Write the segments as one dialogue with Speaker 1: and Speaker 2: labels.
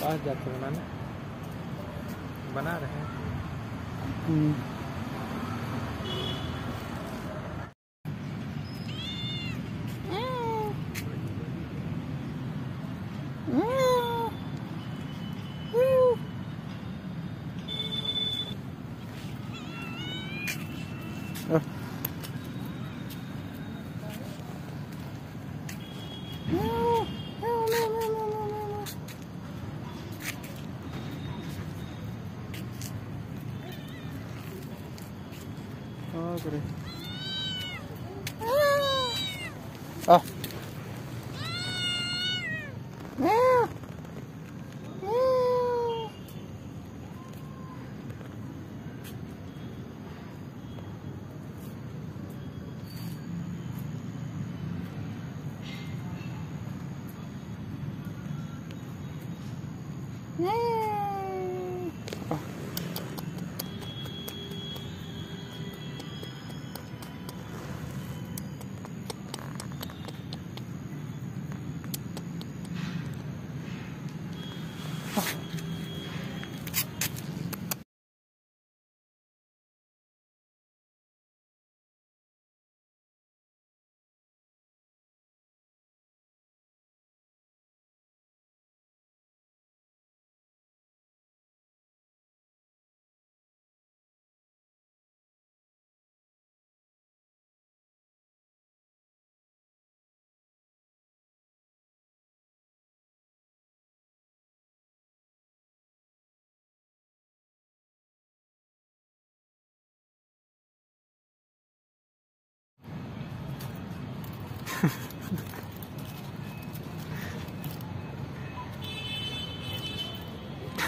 Speaker 1: पास जाते बनाने बना रहे हैं
Speaker 2: Mm. あこれあ
Speaker 3: ねえねえねえ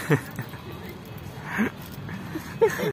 Speaker 3: フフフフ。